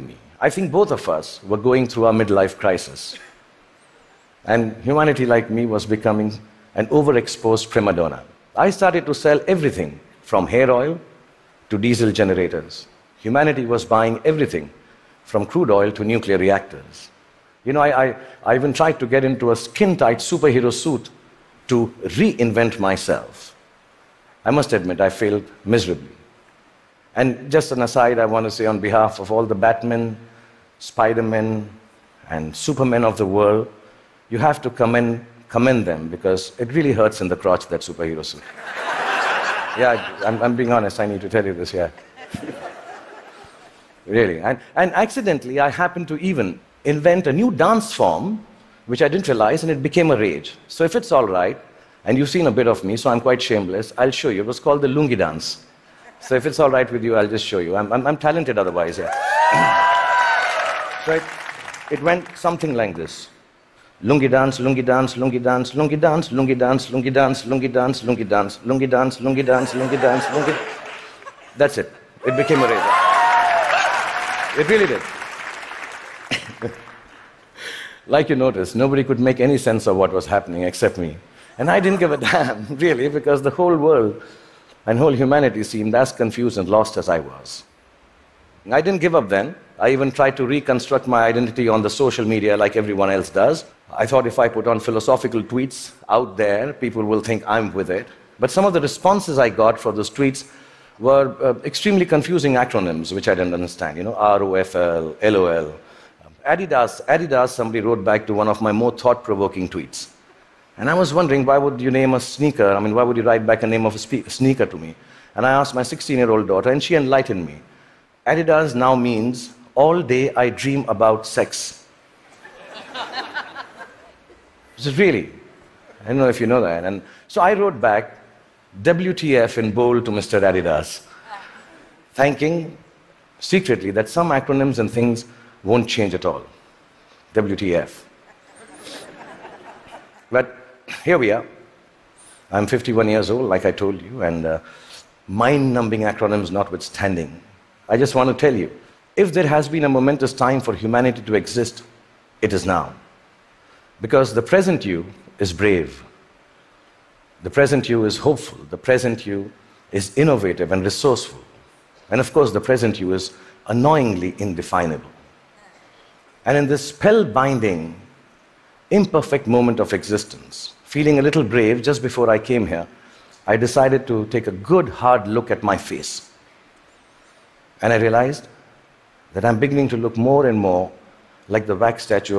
with me. I think both of us were going through our midlife crisis. And humanity, like me, was becoming an overexposed prima donna. I started to sell everything from hair oil to diesel generators. Humanity was buying everything from crude oil to nuclear reactors. You know, I, I, I even tried to get into a skin tight superhero suit to reinvent myself. I must admit, I failed miserably. And just an aside, I want to say on behalf of all the Batmen, Spider-Men, and Supermen of the world, you have to commend, commend them because it really hurts in the crotch, that superhero suit. yeah, I'm, I'm being honest, I need to tell you this, yeah. really. And, and accidentally, I happened to even invent a new dance form, which I didn't realize, and it became a rage. So if it's all right, and you've seen a bit of me, so I'm quite shameless, I'll show you. It was called the Lungi dance. So if it's all right with you, I'll just show you. I'm, I'm, I'm talented otherwise, yeah. so it, it went something like this. Lungi dance, lungi dance, lungi dance, lungi dance, lungi dance, lungi dance, lungi dance, lungi dance, lungi dance, lungi dance, lungi dance, lungi. That's it. It became a razor. It really did. like you noticed, nobody could make any sense of what was happening except me. And I didn't give a damn, really, because the whole world and whole humanity seemed as confused and lost as I was. I didn't give up then. I even tried to reconstruct my identity on the social media like everyone else does. I thought if I put on philosophical tweets out there, people will think I'm with it. But some of the responses I got for those tweets were uh, extremely confusing acronyms, which I didn't understand. You know, ROFL, LOL. Adidas, Adidas, somebody wrote back to one of my more thought provoking tweets. And I was wondering, why would you name a sneaker? I mean, why would you write back a name of a sneaker to me? And I asked my 16 year old daughter, and she enlightened me. Adidas now means all day I dream about sex. This really. I don't know if you know that. And so I wrote back WTF in bold to Mr. Adidas, thanking secretly that some acronyms and things won't change at all. WTF. But here we are. I'm 51 years old, like I told you, and uh, mind numbing acronyms notwithstanding. I just want to tell you if there has been a momentous time for humanity to exist, it is now. Because the present you is brave. The present you is hopeful. The present you is innovative and resourceful. And of course, the present you is annoyingly indefinable. And in this spellbinding, imperfect moment of existence, feeling a little brave just before I came here, I decided to take a good hard look at my face. And I realized that I'm beginning to look more and more like the wax statue of